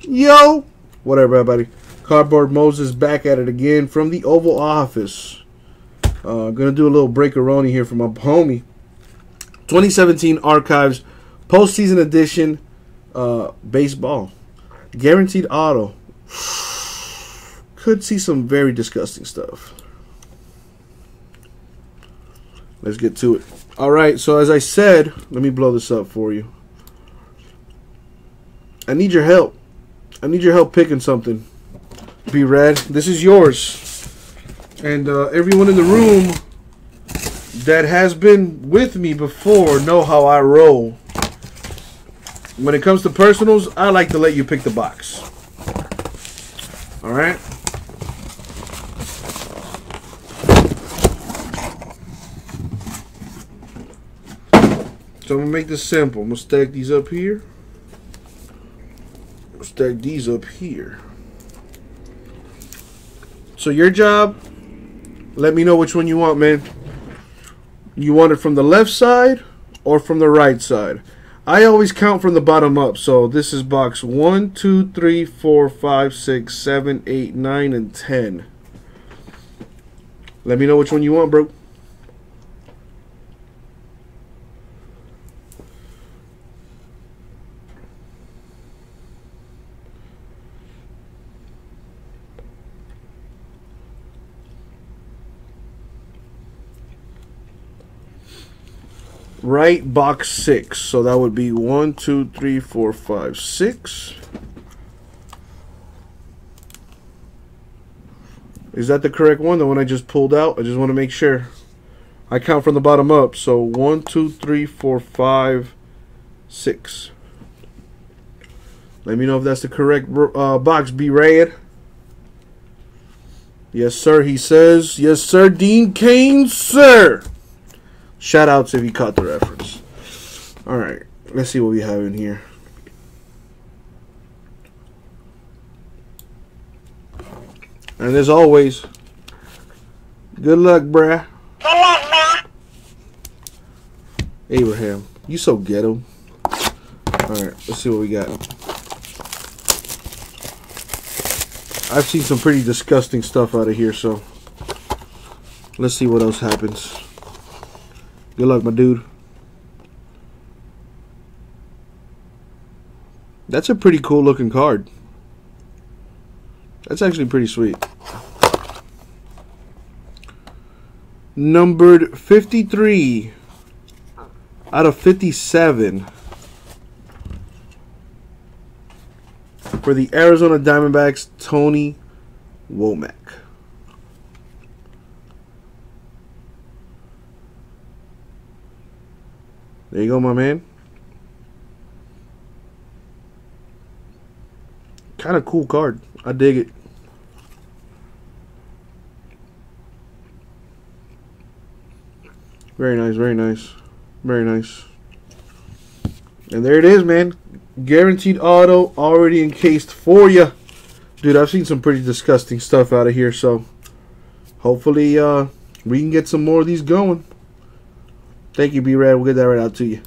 Yo! Whatever, everybody. Cardboard Moses back at it again from the Oval Office. Uh, gonna do a little breakeroni here for my homie. 2017 Archives Postseason Edition uh, Baseball. Guaranteed auto. Could see some very disgusting stuff. Let's get to it. All right, so as I said, let me blow this up for you. I need your help. I need your help picking something. B-Rad. This is yours. And uh, everyone in the room that has been with me before know how I roll. When it comes to personals, I like to let you pick the box. All right? So I'm to make this simple. I'm to stack these up here. Stack these up here. So your job, let me know which one you want, man. You want it from the left side or from the right side? I always count from the bottom up. So this is box 1, 2, 3, 4, 5, 6, 7, 8, 9, and 10. Let me know which one you want, bro. Right box six. So that would be one, two, three, four, five, six. Is that the correct one? The one I just pulled out? I just want to make sure. I count from the bottom up. So one, two, three, four, five, six. Let me know if that's the correct uh, box. B-Rad. Yes, sir, he says. Yes, sir, Dean Kane, sir. Shout outs if you caught the reference. Alright, let's see what we have in here. And as always, good luck, bruh. Good luck, bruh. Abraham, you so ghetto. Alright, let's see what we got. I've seen some pretty disgusting stuff out of here, so let's see what else happens. Good luck, my dude. That's a pretty cool looking card. That's actually pretty sweet. Numbered 53 out of 57 for the Arizona Diamondbacks, Tony Womack. There you go, my man. Kind of cool card. I dig it. Very nice, very nice. Very nice. And there it is, man. Guaranteed auto already encased for you. Dude, I've seen some pretty disgusting stuff out of here, so hopefully uh, we can get some more of these going. Thank you, B-Rad. We'll get that right out to you.